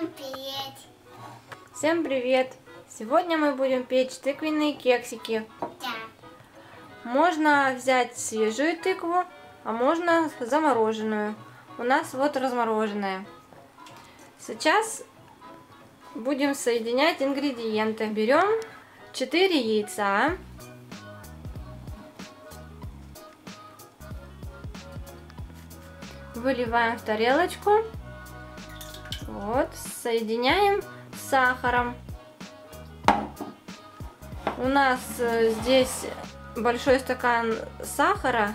Всем привет. Всем привет! Сегодня мы будем печь тыквенные кексики. Да. Можно взять свежую тыкву, а можно замороженную. У нас вот размороженная. Сейчас будем соединять ингредиенты. Берем 4 яйца. Выливаем в тарелочку. Вот, соединяем с сахаром. У нас э, здесь большой стакан сахара.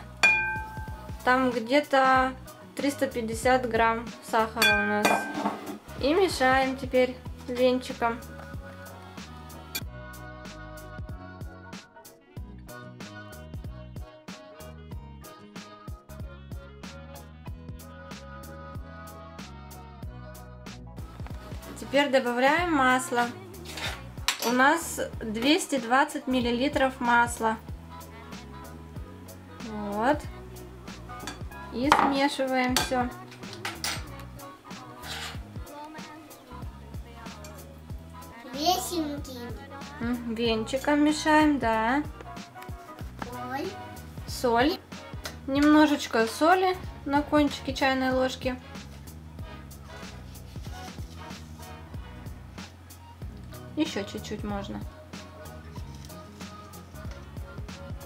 Там где-то 350 грамм сахара у нас. И мешаем теперь венчиком. Теперь добавляем масло. У нас 220 миллилитров масла. Вот. И смешиваем все. Весенький. Венчиком мешаем, да. Ой. Соль. Немножечко соли на кончике чайной ложки. Еще чуть-чуть можно.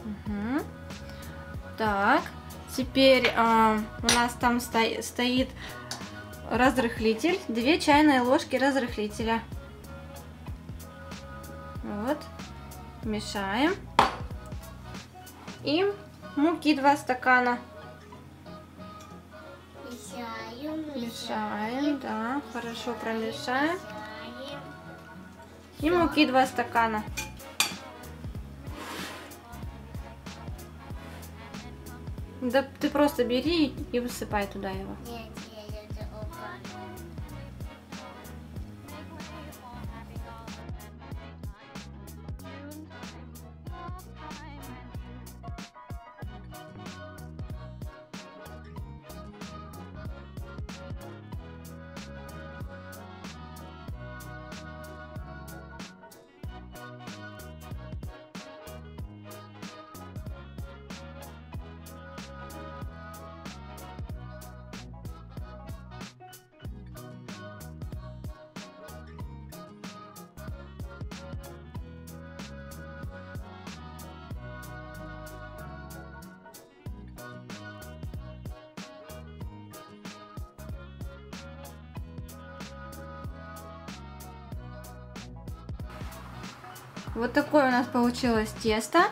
Угу. Так, теперь э, у нас там сто стоит разрыхлитель. Две чайные ложки разрыхлителя. Вот. Мешаем. И муки 2 стакана. Мешаем, Мешаем, да, хорошо промешаем. И муки 2 стакана. Да ты просто бери и высыпай туда его. Нет, Вот такое у нас получилось тесто.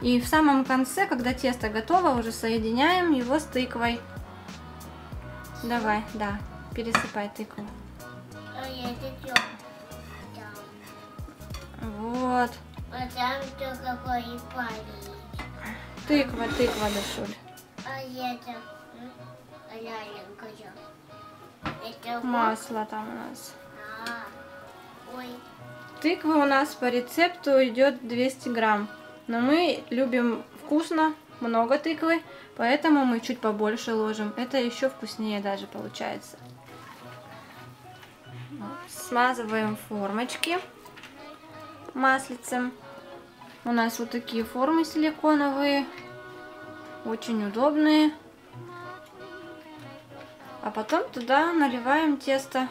И в самом конце, когда тесто готово, уже соединяем его с тыквой. Давай, да, пересыпай тыкву. А. Вот. А там что какой парень? Тыква, тыква, Дашуль. А это? А. Это? Масло там у нас. А. Ой. Тыква у нас по рецепту идет 200 грамм. Но мы любим вкусно, много тыквы, поэтому мы чуть побольше ложим. Это еще вкуснее даже получается. Смазываем формочки маслицем. У нас вот такие формы силиконовые, очень удобные. А потом туда наливаем тесто.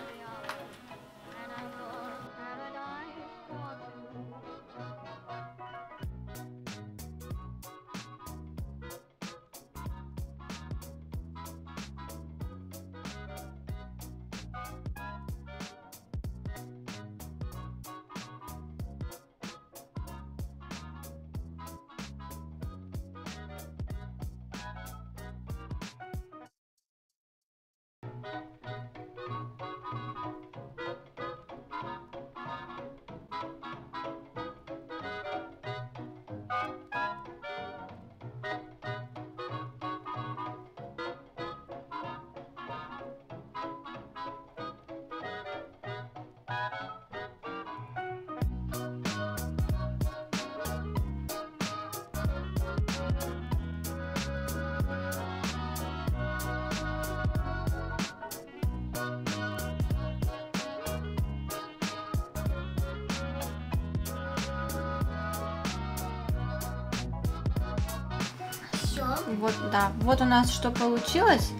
Все. Вот, да. Вот у нас что получилось.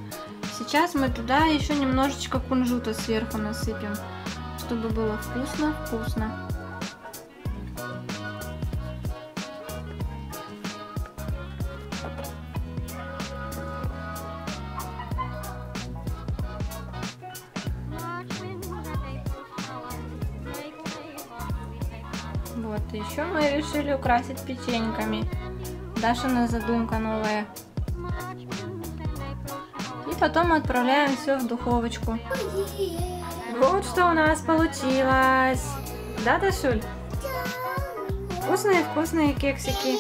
Сейчас мы туда еще немножечко кунжута сверху насыпем, чтобы было вкусно-вкусно. Вот, еще мы решили украсить печеньками. Дашина задумка новая. И потом отправляем все в духовочку. Вот что у нас получилось. Да, Дашуль? Вкусные-вкусные кексики.